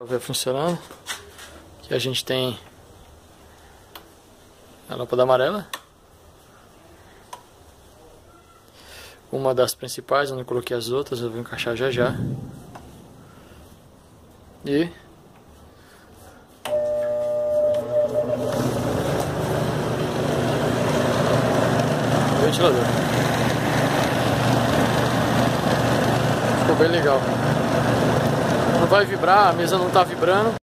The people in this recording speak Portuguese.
Ver funcionando. Aqui a gente tem a lâmpada amarela. Uma das principais, eu coloquei as outras, eu vou encaixar já já. E ventilador. Ficou bem legal. Vai vibrar, a mesa não está vibrando.